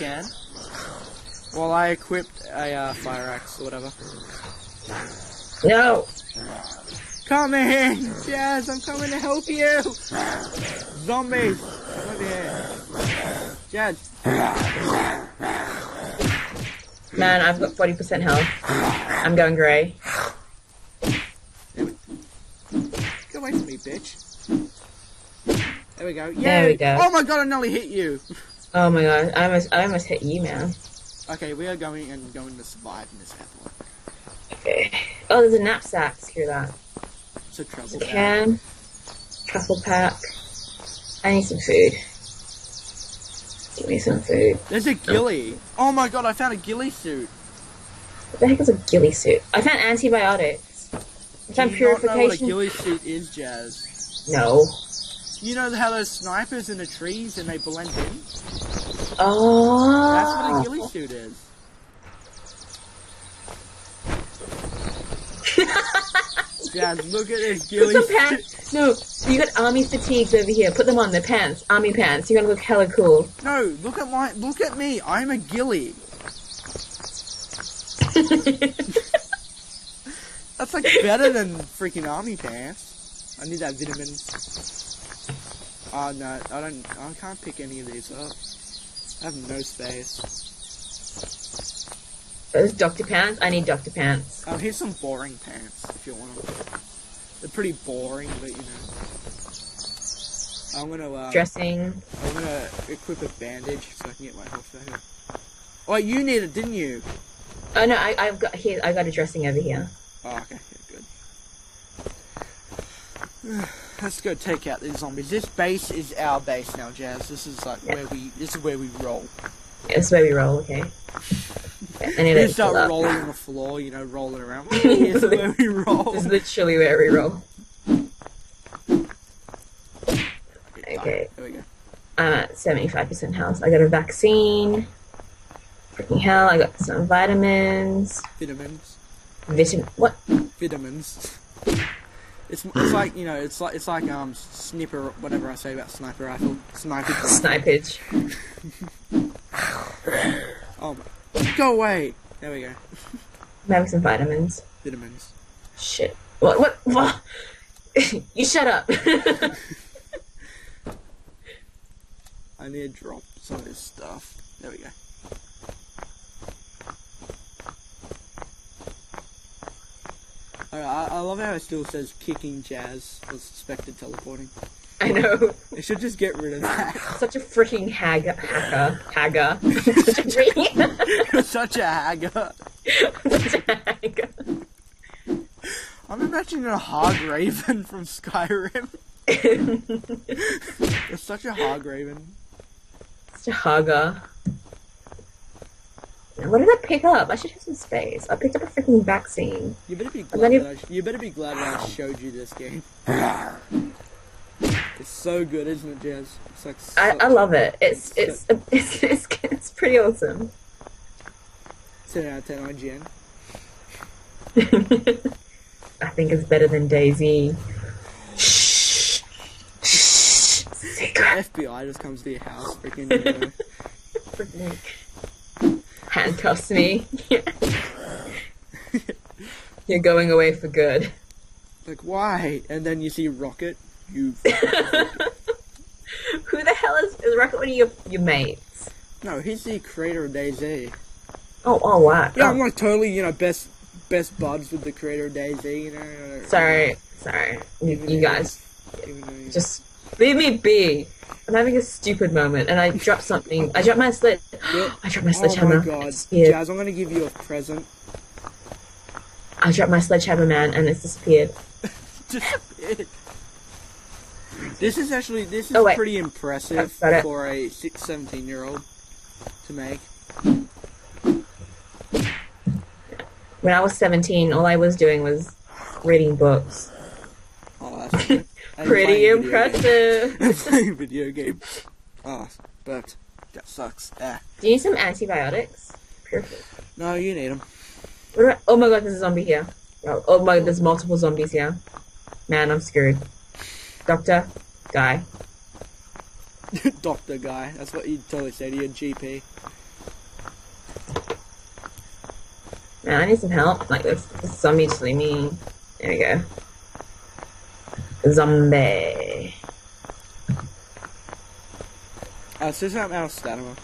again. Well, I equipped a uh, fire axe or whatever. No. Come in, Jazz. I'm coming to help you. Zombies, come over here. Jazz. Man, I've got 40% health. I'm going grey. Get away from me, bitch. There we go. Yay. There we go. Oh my god, I nearly hit you. Oh my god, I almost, I almost hit you, man. Okay, we are going and going to survive in this battle. Okay. Oh, there's a knapsack. Screw that. It's a trouble. There's a can. Truffle pack. I need some food. Give me some food. There's a ghillie. Oh my god, I found a ghillie suit. What the heck is a ghillie suit? I found antibiotics. I found Do you not know what a purification. ghillie suit is, Jazz? No. You know how there's snipers in the trees and they blend in? Oh. That's what a ghillie suit is. Jazz, look at this ghillie suit. pants. No, you got army fatigues over here. Put them on. They're pants. Army pants. You're gonna look hella cool. No, look at my, look at me. I'm a ghillie. That's like better than freaking army pants. I need that vitamin. Oh no, I don't. I can't pick any of these up. I have no space. Those doctor pants. I need doctor pants. Oh, here's some boring pants if you want them. They're pretty boring, but you know. I'm gonna. Uh, Dressing. I'm gonna equip a bandage so I can get my health back. up. Oh, you need it, didn't you? Oh no, I, I've got here. I got a dressing over here. Oh, okay, yeah, good. Let's go take out these zombies. This base is our base now, Jazz. This is like Yeah. where we. This is where we roll. Yeah, this is where we roll. Okay. And We start up. rolling on the floor, you know, rolling around. Here's where we roll. This is literally where we roll. Okay, Okay. There we go. I'm at 75% health. I got a vaccine. Freaking hell! I got some vitamins. Vitamins. Vitamin. What? Vitamins. It's, it's like you know it's like it's like um sniper whatever I say about sniper rifle sniper. Snipage. Oh my. Go away. There we go. Having some vitamins. Vitamins. Shit. What? What? what? you shut up. I need to drop some of this stuff. There we go. I, I love how it still says kicking jazz was suspected teleporting. I know. They should just get rid of that. Such a freaking hag hacker. Hagger. Such a freaking such a hagger. such a hagger. I'm imagining a hagraven from Skyrim. You're such a hagraven. Such a hugger. What did I pick up? I should have some space. I picked up a freaking vaccine. You better be glad you- I, you better be glad that I showed you this game. It's so good, isn't it, Jazz? It's like I, I love it. It's it's it's it's, it's pretty awesome. 10 out of 10 on IGN. I think it's better than DayZ. Shh. Shh. Secret. FBI just comes to your house, freaking. You know, Freaking handcuffs me. You're going away for good. like why? And then you see Rocket. You. Who the hell is, is Rocket one of your, your mates? No, he's the creator of DayZ. Oh, oh, wow. Yeah, Oh, I'm like totally, you know, best best buds with the creator of DayZ. You know. sorry, sorry. You, you guys, though just leave me be. I'm having a stupid moment, and I dropped something. I dropped my sledge. I dropped my sledgehammer. Oh my god. Jazz! I'm gonna give you a present. I dropped my sledgehammer, man, and it's disappeared. Disappeared. This is actually this is Oh, pretty impressive I've got it. for a six, 17 year old to make. When I was 17, all I was doing was reading books. Pretty impressive. Playing video game. Ah, oh, but that sucks. Ah. Do you need some antibiotics? Perfect. No, you need them. What about, oh my god, there's a zombie here. Oh, oh my, there's multiple zombies here. Man, I'm screwed. Doctor, guy. Doctor guy. That's what you totally say to your GP. Man, I need some help. Like, this, zombie's zombie just. There we go. Zombie. Uh, I'm out of stamina.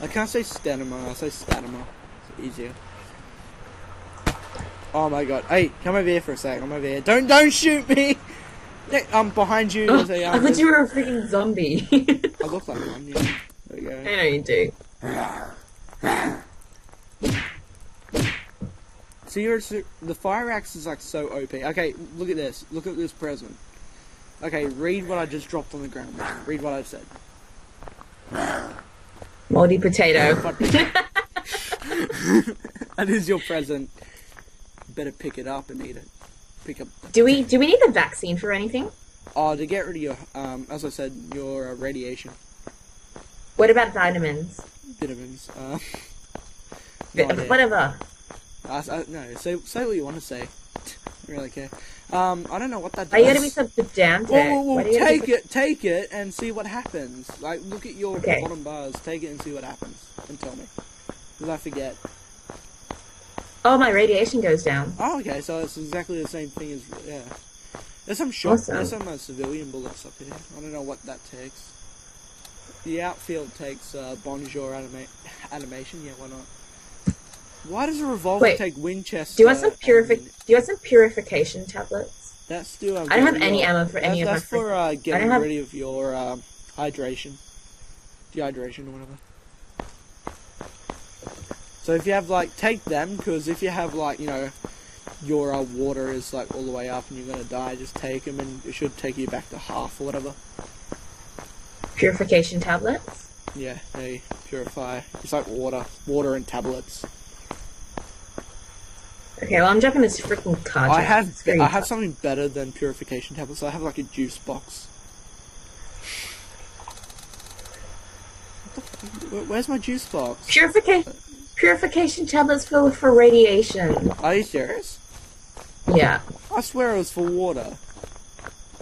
I can't say stamina, I'll say stamina. It's easier. Oh my god. Hey, come over here for a sec. I'm over here. Don't don't shoot me! I'm behind you. Oh, I thought you were a freaking zombie. I look like one, yeah. There we go. I know you do. So you're the fire axe is like so OP. Okay, look at this. Look at this present. Okay, read what I just dropped on the ground. Read what I said. Moldy potato. That is your present. Better pick it up and eat it. Pick up. do we do we need a vaccine for anything? Oh, to get rid of your, um, as I said, your uh, radiation What about vitamins? vitamins. Uh, no idea. Whatever. I, I, no, say say what you want to say. I really care. Um, I don't know what that does. Are you gonna be so pedantic? Well, well, well take it, take it, and see what happens. Like, look at your Okay. bottom bars. Take it and see what happens, and tell me. Because I forget. Oh, my radiation goes down. Oh, okay. So it's exactly the same thing as yeah. There's some shot. Awesome. There's some uh, civilian bullets up here. I don't know what that takes. The outfield takes uh, bonjour anima- animation. Yeah, why not? Why does a revolver Wait. take Winchester? Do you want some purific? Do you want some purification tablets? That's still. Uh, I don't have getting any your- ammo for any of That's for uh, getting have- rid of your um, hydration, dehydration or whatever. So if you have like, take them because if you have like, you know, your uh, water is like all the way up and you're gonna die, just take them and it should take you back to half or whatever. Purification tablets. Yeah, they purify. It's like water, water and tablets. Okay, well I'm dropping this freaking card. I have I have something better than purification tablets. I have like a juice box. What the f- Where's my juice box? Purification. Purification tablets for for radiation. Are you serious? Yeah. I swear it was for water.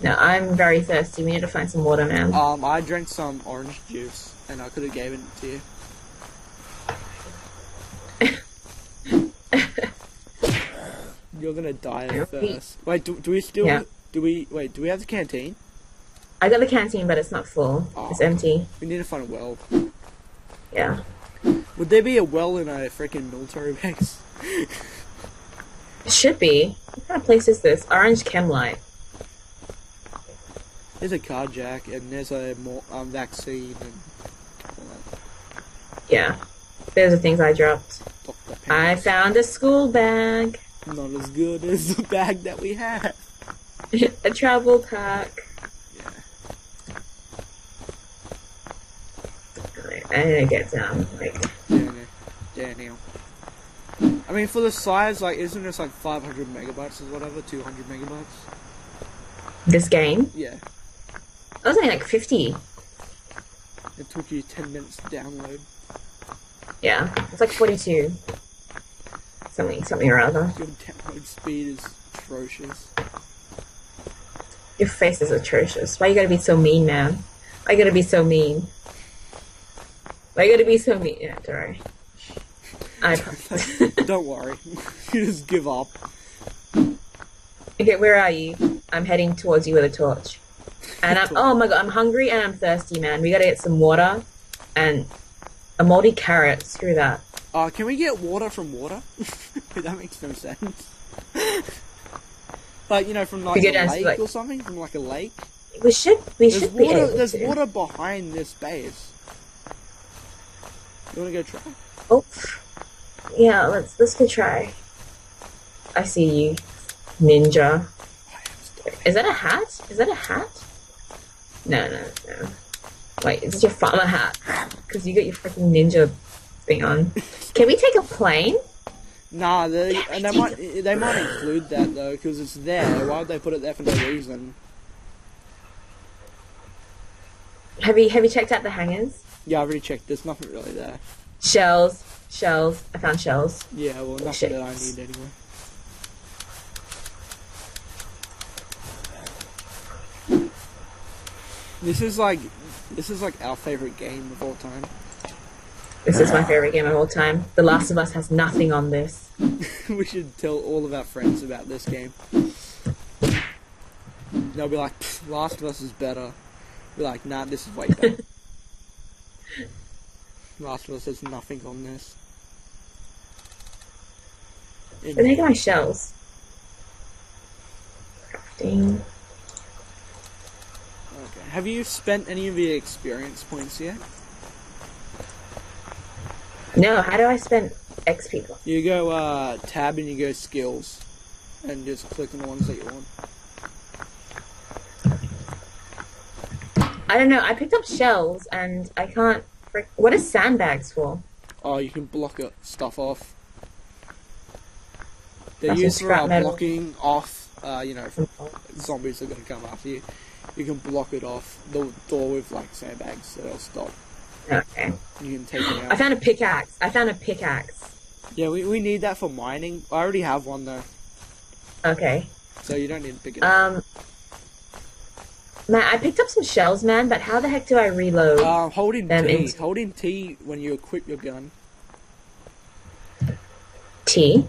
No, I'm very thirsty. We need to find some water, man. Um, I drank some orange juice and I could have given it to you. You're gonna die of Wait. thirst. Wait, do, do we still? Yeah. Do we wait? Do we have the canteen? I got the canteen, but it's not full. Oh. It's empty. We need to find a well. Yeah. Would there be a well in a freaking military base? It should be. What kind of place is this? Orange Chem Light. There's a carjack and there's a more um, vaccine and all that. Yeah. Those are things I dropped. I found a school bag. Not as good as the bag that we have. a travel pack. Yeah. I need to get down. Like, Daniel. Daniel. I mean, for the size, like, isn't this like 500 megabytes or whatever? 200 megabytes? this game. Yeah. That was only like 50. It took you 10 minutes to download. Yeah. It's like 42. Something, something or other. Your download speed is atrocious. Your face is atrocious. Why you gotta be so mean, man? Why you gotta be so mean? Why you gotta be so mean? Yeah, don't worry. I Don't worry. you just give up. Okay, where are you? I'm heading towards you with a torch. And I'm oh my god, I'm hungry and I'm thirsty, man. We gotta get some water and a moldy carrot. Screw that. Uh, can we get water from water? that makes no sense. but you know, from like a to, lake like- or something? From like a lake? We should we There's should be water, able there's to. water behind this base. You wanna go try? Oh, yeah. Let's let's go try. I see you, ninja. I am starving. Is that a hat? Is that a hat? No, no, no. Wait, is this your farmer hat? Because you got your freaking ninja thing on. Can we take a plane? Nah, they, and they might they might include that though, because it's there. Why would they put it there for no reason? Have you have you checked out the hangars? Yeah, I've already checked. There's nothing really there. Shells, shells. I found shells. Yeah, well, nothing Shit. that I need anyway. This is like, this is like our favorite game of all time. This is my favorite game of all time. The Last of Us has nothing on this. we should tell all of our friends about this game. They'll be like, "Pff, Last of Us is better. Be like, nah, this is way better. Last of Us has nothing on this. Where the heck are my shells? Crafting. Okay. Have you spent any of your experience points yet? No, how do I spend XP? You go uh, tab and you go skills, and just click on the ones that you want. I don't know. I picked up shells and I can't. Frick- what is sandbags for? Oh, you can block it, stuff off. They're That's used for uh, blocking off, uh, you know, zombies are gonna come after you. You can block it off the door with like sandbags, so they'll stop. Okay. You can take it I found a pickaxe. I found a pickaxe. Yeah, we, we need that for mining. I already have one though, Okay. so you don't need to pick it up. Um. Man, I picked up some shells, man. But how the heck do I reload? Uh, holding them T, into- holding T when you equip your gun. T.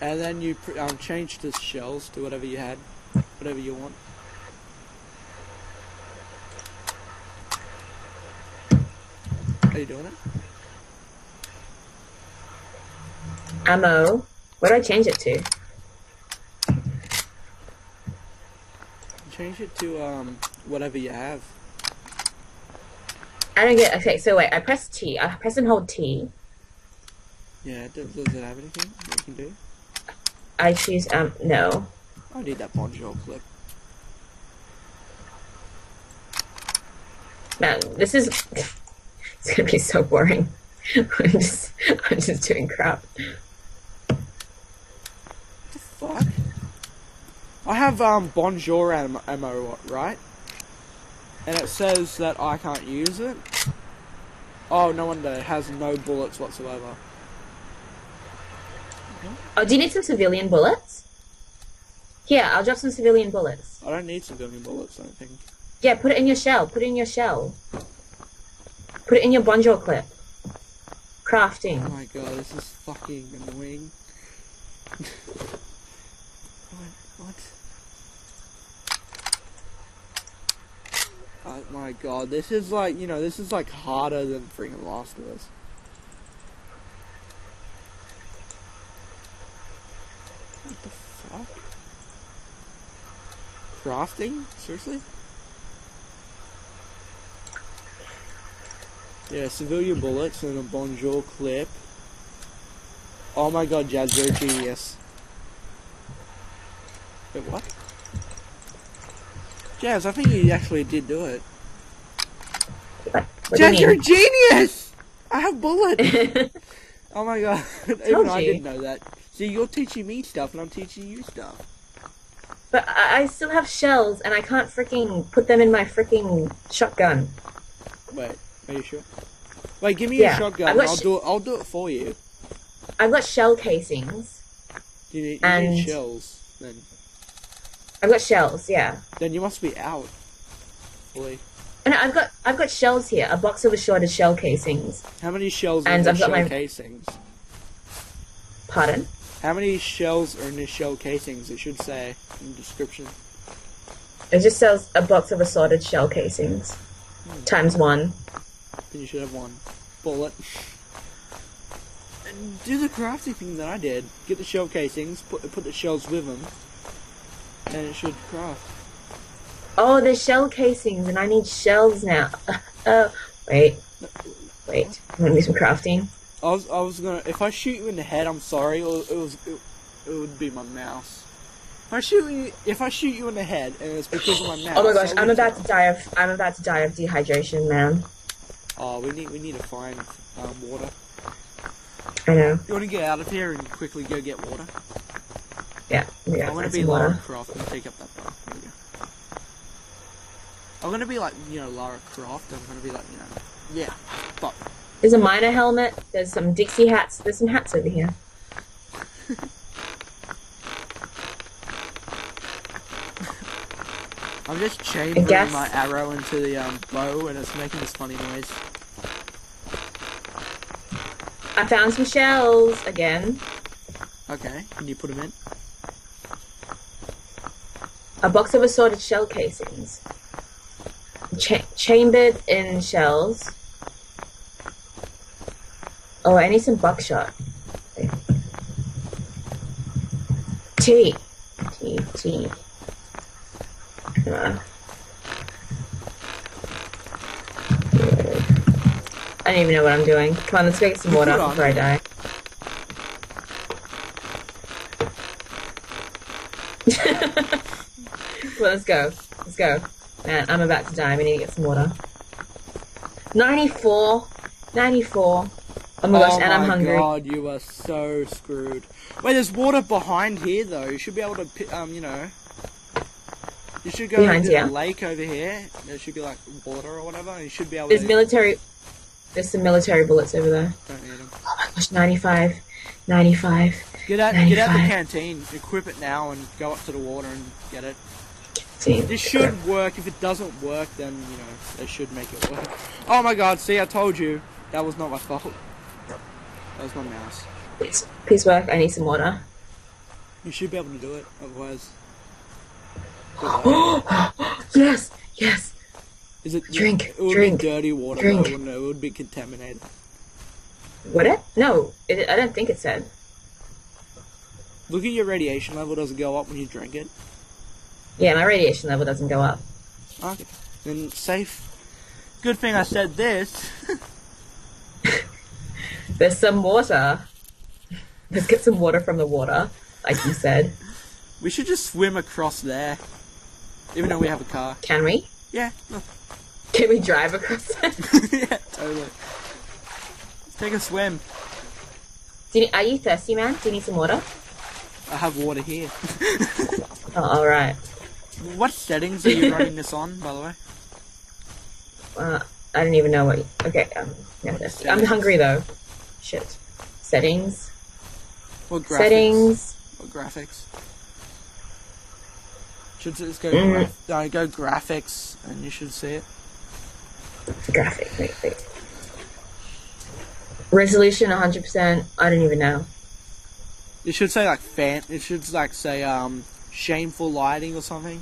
And then you pr- um, change the shells to whatever you had, whatever you want. Are you doing it? Ammo. What do I change it to? Change it to um whatever you have. I don't get. Okay, so wait. I press T. I press and hold T. Yeah, does, does it have anything you can do? I choose um no. I need that bonjour clip. Man, this is. It's gonna be so boring. I'm just. I'm just doing crap. What the fuck? I have um bonjour am- ammo, right? And it says that I can't use it. Oh, no wonder it has no bullets whatsoever. Oh, do you need some civilian bullets? Here, I'll drop some civilian bullets. I don't need civilian bullets, I don't think. Yeah, put it in your shell. Put it in your shell. Put it in your bonjour clip. Crafting. Oh my god, this is fucking annoying. what? What? Oh my god, this is like, you know, this is like harder than freaking Last of Us. What the fuck? Crafting? Seriously? Yeah, civilian bullets and a bonjour clip. Oh my god, Jazz, you're a genius. Wait, what? Jazz, I think you actually did do it. What, what Jazz, do you're a genius! I have bullets! oh my god, even I didn't know that. See, you're teaching me stuff and I'm teaching you stuff. but I I still have shells and I can't freaking put them in my freaking shotgun. Wait, are you sure? Wait, give me Yeah, a shotgun I've and got I'll sh- do it, I'll do it for you. I've got shell casings. You need, you And- need shells, then. I've got shells, yeah. Then you must be out. Fully. And I've got I've got shells here. A box of assorted shell casings. How many shells are And I've got shell my- casings? Pardon? How many shells are in the shell casings? It should say in the description. It just sells a box of assorted shell casings. Hmm. Times one. Then you should have one bullet. And do the crafting thing that I did. Get the shell casings, put put the shells with them, and it should craft. Oh, the shell casings and I need shells now. oh, wait. Wait. I'm gonna do some crafting. I was I was gonna if I shoot you in the head, I'm sorry. It was it, was, it, it would be my mouse. If I shoot you if I shoot you in the head and it's because of my mouse. Oh my gosh, I'm about to die of I'm about to die of dehydration, man. Oh, we need we need to find um, water. I know. You want to get out of here and quickly go get water? Yeah. yeah I'm gonna be Lara water. Croft and take up that bar. There we go. I'm gonna be like, you know, Lara Croft. I'm gonna be like, you know, yeah, but There's a miner helmet. There's some Dixie hats. There's some hats over here. I'm just guess- my arrow into the um, bow and it's making this funny noise. I found some shells again. Okay, can you put them in? A box of assorted shell casings. Cha- chambered in shells. Oh, I need some buckshot. Tea. Tea, tea. Uh. I don't even know what I'm doing. Come on, let's go get some water before I die. well, let's go. Let's go. Man, I'm about to die. We need to get some water. 94. 94. Oh my gosh, oh and I'm hungry. Oh my god, you are so screwed. Wait, there's water behind here though. You should be able to, um, you know. You should go Behind into the lake over here. There should be like water or whatever. You should be able There's to. military. There's some military bullets over there. Don't need 'em. Oh my gosh, 95. 95. Get out, get out the canteen. Equip it now and go up to the water and get it. See. This should work. If it doesn't work, then you know they should make it work. Oh my god! See, I told you that was not my fault. That was my mouse. Please, please work. I need some water. You should be able to do it. Otherwise, yes, yes. Is it Drink, It would drink, be dirty water. drink. Though, it? It would be contaminated. Would it? No, it, I don't think it said. Look at your radiation level. Does it go up when you drink it? Yeah, my radiation level doesn't go up. Okay. Then safe. Good thing I said this. There's some water. Let's get some water from the water, like you said. we should just swim across there. Even though we have a car. Can we? Yeah. look. Can we drive across it? yeah, totally. Let's take a swim. Do you, are you thirsty, man? Do you need some water? I have water here. Oh, all right. what settings are you running this on, by the way? Uh, I don't even know what. Okay, um, yeah, thirsty. I'm hungry though. Shit. Settings. What graphics? Settings. What graphics? Should just go, Mm. graph- no, go graphics, and you should see it. Graphic. Wait, wait. Resolution 100%. I don't even know. It should say like fan. It should like say um shameful lighting or something,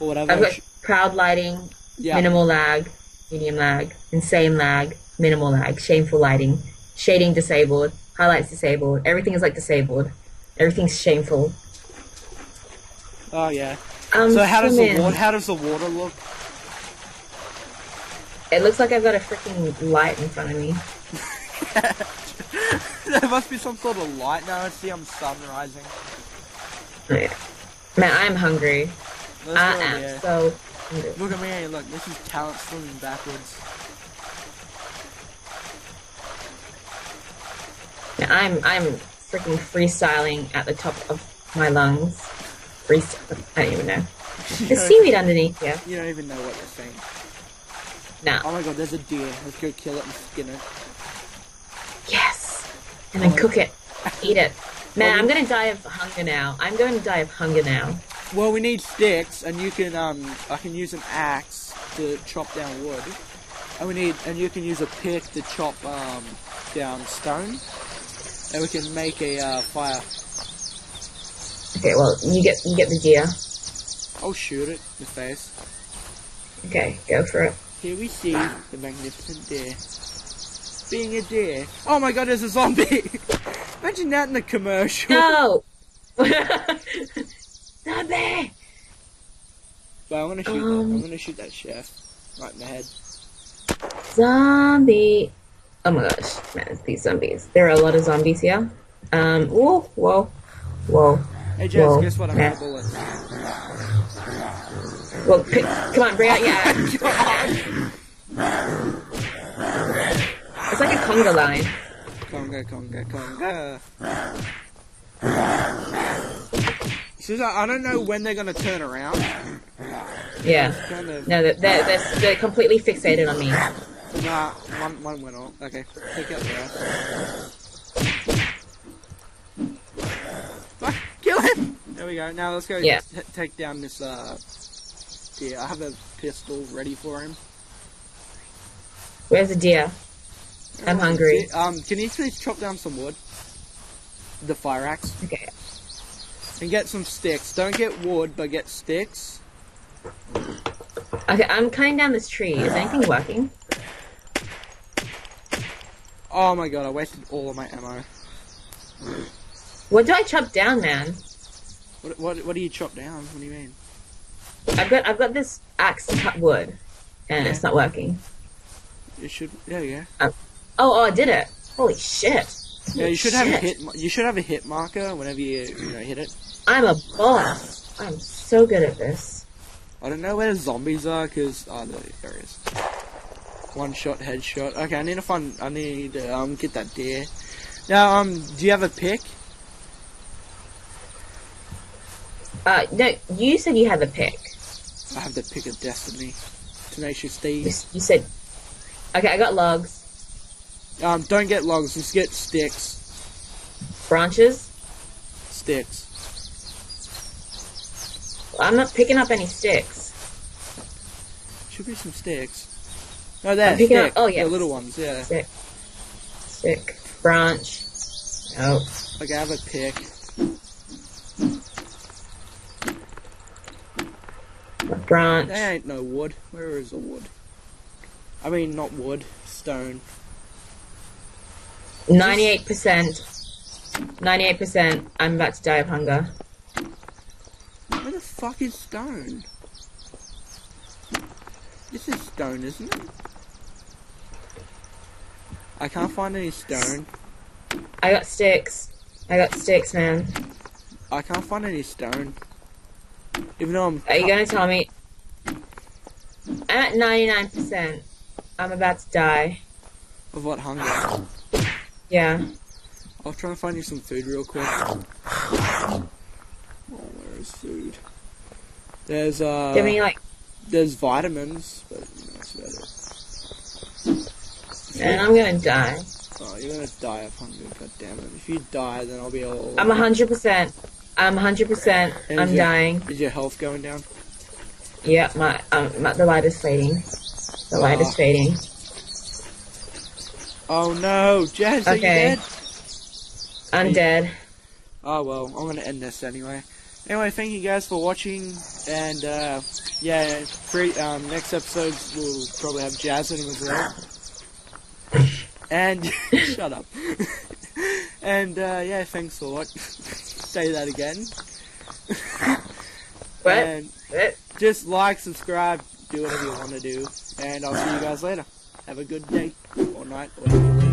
or whatever. I've got Sh- proud lighting, yeah, minimal lag, medium lag, insane lag, minimal lag, shameful lighting, shading disabled, highlights disabled. Everything is like disabled. Everything's shameful. Oh yeah. Um, So how does the water? How does the water look? It looks like I've got a freaking light in front of me. there must be some sort of light now. I see I'm sun rising. Oh, yeah. Man, I'm hungry. I am here. so hungry. Look at me. Look, this is talent swimming backwards. Yeah, I'm I'm freaking freestyling at the top of my lungs. I don't even know. you, There's seaweed underneath here. you don't even know what you're saying. Now, Oh my god, there's a deer. Let's go kill it and skin it. yes, and then Oh. cook it, eat it. Man, Well, I'm gonna die of hunger now. I'm going to die of hunger now. Well, we need sticks, and you can um, I can use an axe to chop down wood, and we need, and you can use a pick to chop um down stone, and we can make a uh, fire. Okay, well, you get you get the deer. I'll shoot it in the face. Okay, go for it. Here we see the magnificent deer. Being a deer. Oh my god, there's a zombie! Imagine that in the commercial. No. Zombie. But I'm gonna shoot that. Um. I'm gonna shoot that chef right in the head. Zombie. Oh my gosh, man, these zombies. There are a lot of zombies here. Um, whoa, whoa, whoa. Hey Jess, Whoa. guess what? I'm Yeah. out of bullets. Well, pick, come on, bring out your axe. It's like a conga line. Conga, conga, conga. So it's like, I don't know when they're gonna turn around. Yeah. Kind of. No, they're, they're, they're, they're completely fixated on me. Nah, one, one went off. Okay, take out the. Ah, Kill him! There we go. Now let's go Yeah. t- take down this uh deer. I have a pistol ready for him. Where's the deer? I'm hungry. Um, can you please chop down some wood? The fire axe. Okay. And get some sticks. Don't get wood, but get sticks. Okay, I'm cutting down this tree. Is anything working? Oh my god, I wasted all of my ammo. What do I chop down, man? What, what, what do you chop down? What do you mean? I've got I've got this axe to cut wood, and it's not working. You should, there you go. Oh, oh, I did it! Holy shit! Yeah, you should have a hit. You should have a hit marker whenever you, you know, hit it. I'm a boss. I'm so good at this. I don't know where the zombies are, cause oh, there it is. One shot, headshot. Okay, I need to find. I need to um get that deer. Now, um, do you have a pick? Uh, no, you said you had the pick. I have the pick of destiny. Tenacious You, you said. Okay, I got logs, Um, don't get logs. Just get sticks. branches. Sticks. I'm not picking up any sticks. Should be some sticks. No, there. I'm up- stick. oh, yeah. The little ones. Yeah. Stick. Stick. Branch. Oh. Okay, I have a pick. Branch. There ain't no wood. Where is the wood? I mean, not wood. Stone. Ninety-eight percent. Ninety-eight percent. I'm about to die of hunger. Where the fuck is stone? This is stone, isn't it? I can't find any stone. I got sticks. I got sticks, man. I can't find any stone. Even though I'm. Are you gonna tell me? I'm at ninety-nine percent. I'm about to die. Of what hunger? Yeah. I'll try and find you some food real quick. Oh, where is food? There's uh. Give me like, There's vitamins, but that's about it. man, I'm gonna die. Oh, you're gonna die of hunger. God damn it! If you die, then I'll be all. I'm hundred percent. I'm hundred percent. I'm your- dying. Is your health going down? Yeah, my um, my, the light is fading. The light is Ah. fading. Oh no, Jazz, are you Okay. dead? I'm Hey. dead. Oh well, I'm gonna end this anyway. Anyway, thank you guys for watching, and uh, yeah, free, um, next episode we'll probably have Jazz in as well. And shut up. and uh, yeah, thanks for what. Say that again. What? And What? Just like, subscribe, do whatever you want to do, and I'll see you guys later. Have a good day or night or.